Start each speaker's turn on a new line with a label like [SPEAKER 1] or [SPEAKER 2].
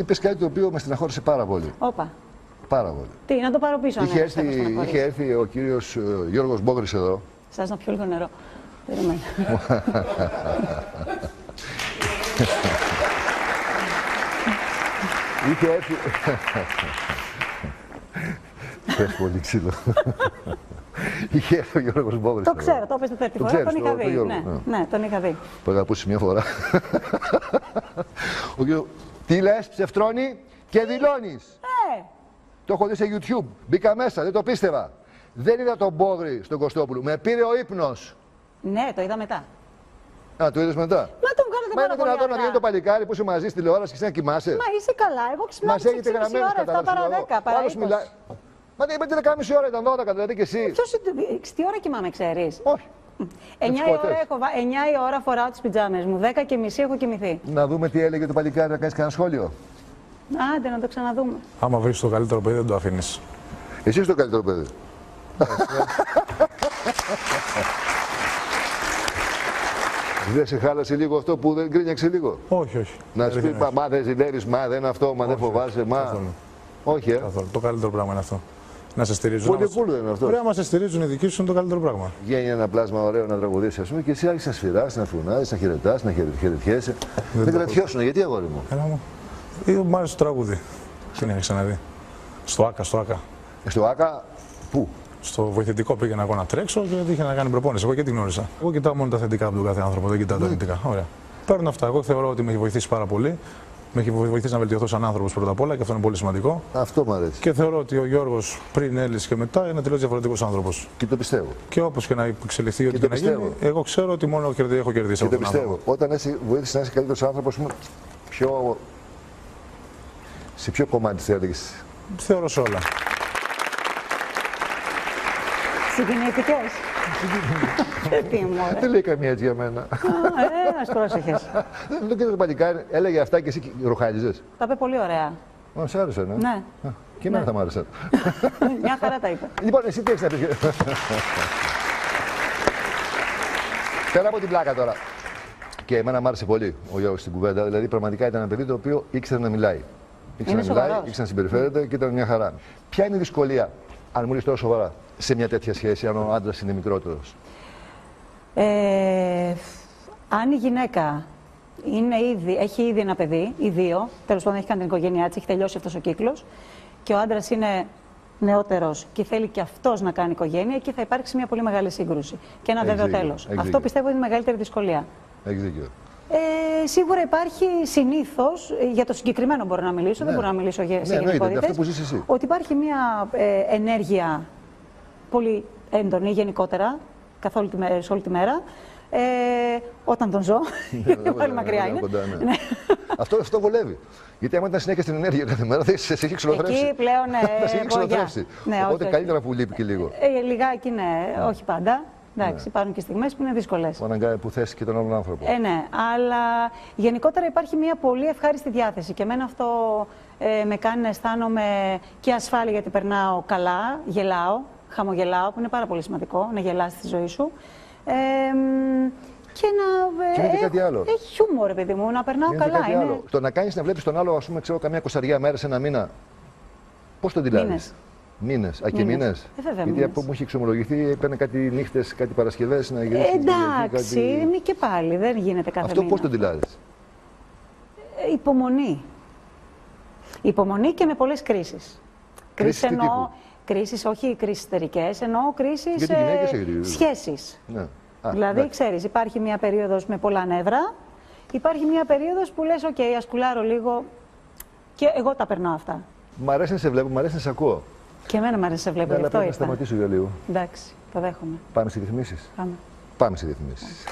[SPEAKER 1] είπες κάτι το οποίο με στεναχώρησε πάρα πολύ.
[SPEAKER 2] Όπα.
[SPEAKER 1] Πάρα πολύ.
[SPEAKER 2] Τι, να το πάρω πίσω.
[SPEAKER 1] Είχε, έρθει, είχε έρθει ο κύριος ε, Γιώργος Μπόγκρης εδώ.
[SPEAKER 2] Σας να πιω λίγο νερό. Περίμενε.
[SPEAKER 1] Είχε έρθει. Πες πολύ ξύλο. Είχε έρθει ο Γιώργος Μπόγκρης.
[SPEAKER 2] Το ξέρω, το είπες την τρίτη φορά, τον είχα δει. Ναι, ναι, τον είχα δει.
[SPEAKER 1] Το είχα ακούσει μια φορά. Ο κύριος, τι λες, ψευτρώνει και δηλώνεις.
[SPEAKER 2] Ε,
[SPEAKER 1] Το έχω δει σε YouTube. Μπήκα μέσα, δεν το πίστευα. Δεν είδα τον Μπόγρη στον Κωστόπουλο. Με πήρε ο ύπνος.
[SPEAKER 2] ναι, το είδα μετά.
[SPEAKER 1] Α, το είδες μετά.
[SPEAKER 2] Μα τον κάνετε
[SPEAKER 1] Μα
[SPEAKER 2] πάρα
[SPEAKER 1] είναι
[SPEAKER 2] πολύ
[SPEAKER 1] δυνατόν να βγαίνει το
[SPEAKER 2] αργά.
[SPEAKER 1] παλικάρι που είσαι μαζί στη τηλεόραση και εσύ να κοιμάσαι.
[SPEAKER 2] Μα είσαι καλά, εγώ
[SPEAKER 1] Μας
[SPEAKER 2] ξυπνάω στις
[SPEAKER 1] έχετε
[SPEAKER 2] 6.30
[SPEAKER 1] γραμμένο
[SPEAKER 2] ώρα, 7
[SPEAKER 1] κατά
[SPEAKER 2] παρά 10, παρά 20.
[SPEAKER 1] μιλάει. Μα δεν είπατε 10.30 ώρα ήταν 12, δηλαδή και εσύ.
[SPEAKER 2] Ποιος, τι ώρα κοιμάμαι, ξέρεις.
[SPEAKER 1] Όχι.
[SPEAKER 2] 9 η,
[SPEAKER 1] σκοτές.
[SPEAKER 2] ώρα έχω, βα- 9 η ώρα φοράω τις πιτζάμες μου, 10 και μισή έχω κοιμηθεί.
[SPEAKER 1] Να δούμε τι έλεγε το παλικάρι να κάνεις κανένα σχόλιο.
[SPEAKER 2] Άντε να το ξαναδούμε.
[SPEAKER 3] Άμα βρεις το καλύτερο παιδί, δεν το αφήνεις.
[SPEAKER 1] Εσύ είσαι το καλύτερο παιδί. Δεν σε χάλασε λίγο αυτό που δεν γκρίνιαξε λίγο;
[SPEAKER 3] Όχι, όχι.
[SPEAKER 1] Να σου πει,
[SPEAKER 3] Αλήθεια,
[SPEAKER 1] μα,
[SPEAKER 3] όχι.
[SPEAKER 1] μα δεν ζηλεύεις, μα δεν αυτό, μα δεν
[SPEAKER 3] Όχι,
[SPEAKER 1] φοβάσαι, μα.
[SPEAKER 3] καθόλου.
[SPEAKER 1] Όχι, ε.
[SPEAKER 3] Καθόλου. Το καλύτερο πράγμα είναι αυτό. Να σε στηρίζουν.
[SPEAKER 1] Πολύ
[SPEAKER 3] Άμα-
[SPEAKER 1] cool δεν είναι αυτός.
[SPEAKER 3] Ωραία, άμα σε στηρίζουν οι δικοί σου είναι το καλύτερο πράγμα.
[SPEAKER 1] Βγαίνει ένα πλάσμα ωραίο να τραγουδήσει, ας πούμε, και εσύ άρχισες να σφυράς, να φωνάζει, να χαιρετάς, να χαιρε- χαιρετιέσαι. Δεν
[SPEAKER 3] το
[SPEAKER 1] κρατιώσουν, γιατί αγόρι μου;
[SPEAKER 3] Έλα μου. Ή μου άρεσε το τραγούδι. Την έχει ξαναδεί. Στο ΑΚΑ, στο ΑΚΑ.
[SPEAKER 1] Στο ΑΚΑ, πού;
[SPEAKER 3] Στο βοηθητικό πήγαινα εγώ να τρέξω και είχε να κάνει προπόνηση. Εγώ και την γνώρισα. Εγώ κοιτάω μόνο τα θετικά από τον κάθε άνθρωπο, δεν κοιτάω τα αρνητικά. Ωραία. Παίρνω αυτά. Εγώ θεωρώ ότι με έχει βοηθήσει πάρα πολύ. Με έχει βοηθήσει να βελτιωθώ σαν άνθρωπος πρώτα απ' όλα και αυτό είναι πολύ σημαντικό.
[SPEAKER 1] Αυτό μου αρέσει.
[SPEAKER 3] Και θεωρώ ότι ο Γιώργος πριν Έλλη και μετά είναι τελείως διαφορετικός άνθρωπος.
[SPEAKER 1] Και το πιστεύω.
[SPEAKER 3] Και όπως και να εξελιχθεί, ό,τι
[SPEAKER 1] το
[SPEAKER 3] και να γίνει,
[SPEAKER 1] πιστεύω.
[SPEAKER 3] εγώ ξέρω ότι μόνο κερδί, έχω κερδίσει
[SPEAKER 1] Και
[SPEAKER 3] από
[SPEAKER 1] το
[SPEAKER 3] τον άνθρωπο.
[SPEAKER 1] πιστεύω. Όταν εσύ βοήθησες να είσαι καλύτερος άνθρωπος, πιο. Σε ποιο κομμάτι θα έλεγε.
[SPEAKER 3] Θεωρώ σε όλα.
[SPEAKER 2] Συγκινητικές. Τι μωρέ.
[SPEAKER 1] Δεν λέει καμία έτσι για μένα.
[SPEAKER 2] Ένας πρόσεχες.
[SPEAKER 1] Δεν το κοίταζε το παλικάρι, έλεγε αυτά και εσύ ροχάλιζες.
[SPEAKER 2] Τα είπε πολύ ωραία.
[SPEAKER 1] Μα σ' άρεσε, ναι.
[SPEAKER 2] Ναι.
[SPEAKER 1] Α, Και εμένα θα μ' άρεσε.
[SPEAKER 2] Μια χαρά τα είπε.
[SPEAKER 1] Λοιπόν, εσύ τι έχεις να πεις; Πέρα από την πλάκα τώρα. Και εμένα μ' άρεσε πολύ ο Γιώργος στην κουβέντα. Δηλαδή, πραγματικά ήταν ένα παιδί το οποίο ήξερε να μιλάει. Ήξερε
[SPEAKER 2] Είναι
[SPEAKER 1] να μιλάει,
[SPEAKER 2] σοβαρός.
[SPEAKER 1] ήξερε να συμπεριφέρεται και ήταν μια χαρά. Ποια είναι η δυσκολία, αν μου λες τώρα σοβαρά, σε μια τέτοια σχέση, αν ο άντρας είναι μικρότερος;
[SPEAKER 2] Ε, αν η γυναίκα είναι ήδη, έχει ήδη ένα παιδί, ή δύο, τέλος πάντων έχει κάνει την οικογένειά της, έχει τελειώσει αυτός ο κύκλος, και ο άντρας είναι νεότερος και θέλει και αυτός να κάνει οικογένεια, εκεί θα υπάρξει μια πολύ μεγάλη σύγκρουση. Και ένα
[SPEAKER 1] Έχεις
[SPEAKER 2] βέβαιο
[SPEAKER 1] δίκιο,
[SPEAKER 2] τέλος.
[SPEAKER 1] έχεις
[SPEAKER 2] Αυτό
[SPEAKER 1] δίκιο.
[SPEAKER 2] πιστεύω είναι η μεγαλύτερη δυσκολία.
[SPEAKER 1] Έχει δίκιο.
[SPEAKER 2] Ε, σίγουρα υπάρχει συνήθως, για το συγκεκριμένο μπορώ να μιλήσω,
[SPEAKER 1] Ναι.
[SPEAKER 2] δεν μπορώ να μιλήσω για,
[SPEAKER 1] Ναι,
[SPEAKER 2] σε
[SPEAKER 1] εννοείται,
[SPEAKER 2] γενικότητες,
[SPEAKER 1] αυτό που ζεις εσύ.
[SPEAKER 2] Ότι υπάρχει μια ε, ενέργεια πολύ έντονη γενικότερα, καθ' όλη τη μέρα, σε όλη τη μέρα. Ε, όταν τον ζω,
[SPEAKER 1] Ναι,
[SPEAKER 2] πάλι μακριά είναι.
[SPEAKER 1] κοντά, ναι.
[SPEAKER 2] Ναι.
[SPEAKER 1] αυτό, αυτό βολεύει. Γιατί άμα ήταν συνέχεια στην ενέργεια κάθε μέρα, θα σε έχει ξυλοτρέψει.
[SPEAKER 2] Εκεί πλέον
[SPEAKER 1] Θα σε
[SPEAKER 2] ε,
[SPEAKER 1] έχει
[SPEAKER 2] πω, για.
[SPEAKER 1] ξυλοτρέψει.
[SPEAKER 2] Ναι, όχι,
[SPEAKER 1] Οπότε
[SPEAKER 2] όχι.
[SPEAKER 1] καλύτερα που λείπει και λίγο.
[SPEAKER 2] Ε, λιγάκι ναι, όχι πάντα. Εντάξει, υπάρχουν και στιγμές που είναι δύσκολες.
[SPEAKER 1] Που αναγκάει που θες και τον άλλον άνθρωπο.
[SPEAKER 2] Ε, ναι, αλλά γενικότερα υπάρχει μια πολύ ευχάριστη διάθεση και εμένα αυτό ε, με κάνει να αισθάνομαι και ασφάλεια γιατί περνάω καλά, γελάω, χαμογελάω, που είναι πάρα πολύ σημαντικό να γελάς στη ζωή σου. Ε, μ, και να ε,
[SPEAKER 1] Και είναι και
[SPEAKER 2] έχω-
[SPEAKER 1] κάτι άλλο.
[SPEAKER 2] έχει χιούμορ, παιδί μου, να περνάω
[SPEAKER 1] Είναι και
[SPEAKER 2] καλά.
[SPEAKER 1] κάτι άλλο. Το να κάνεις να βλέπεις τον άλλο, ας πούμε, ξέρω, καμιά κοσαριά μέρα σε ένα μήνα. Πώς το αντιλάβει.
[SPEAKER 2] Μήνες.
[SPEAKER 1] Μήνες. Α, και
[SPEAKER 2] Μήνες.
[SPEAKER 1] μήνες.
[SPEAKER 2] Ε, βέβαια,
[SPEAKER 1] Γιατί
[SPEAKER 2] μήνες.
[SPEAKER 1] από μου έχει εξομολογηθεί, έπαιρνε κάτι νύχτες, κάτι Παρασκευές να γυρίσει.
[SPEAKER 2] Ε,
[SPEAKER 1] την Κυριακή,
[SPEAKER 2] εντάξει,
[SPEAKER 1] κάτι-
[SPEAKER 2] είναι και πάλι, δεν γίνεται κάθε
[SPEAKER 1] Αυτό
[SPEAKER 2] μήνα.
[SPEAKER 1] πώ το αντιλάβει.
[SPEAKER 2] Ε, Υπομονή. Υπομονή και με πολλές κρίσεις.
[SPEAKER 1] Κρίσεις τι
[SPEAKER 2] εννοώ,
[SPEAKER 1] τύπου;
[SPEAKER 2] Κρίσεις, όχι κρίσεις εταιρικές, εννοώ κρίσεις
[SPEAKER 1] Γιατί γυναίκες έχει-
[SPEAKER 2] σχέσεις.
[SPEAKER 1] Ναι. Α,
[SPEAKER 2] δηλαδή,
[SPEAKER 1] εντάξει.
[SPEAKER 2] ξέρεις, υπάρχει μια περίοδος με πολλά νεύρα, υπάρχει μια περίοδος που λες, οκ, ας κουλάρω λίγο και εγώ τα περνάω αυτά.
[SPEAKER 1] Μ' αρέσει να σε βλέπω, μ' αρέσει να σε ακούω.
[SPEAKER 2] Και εμένα μου αρέσει να σε βλέπω,
[SPEAKER 1] Ναι,
[SPEAKER 2] γι'
[SPEAKER 1] αλλά
[SPEAKER 2] αυτό
[SPEAKER 1] πρέπει να
[SPEAKER 2] ήρθα.
[SPEAKER 1] σταματήσω για λίγο.
[SPEAKER 2] Εντάξει, το δέχομαι.
[SPEAKER 1] Πάμε σε ρυθμίσεις.
[SPEAKER 2] Πάμε.
[SPEAKER 1] Πάμε σε ρυθμίσεις.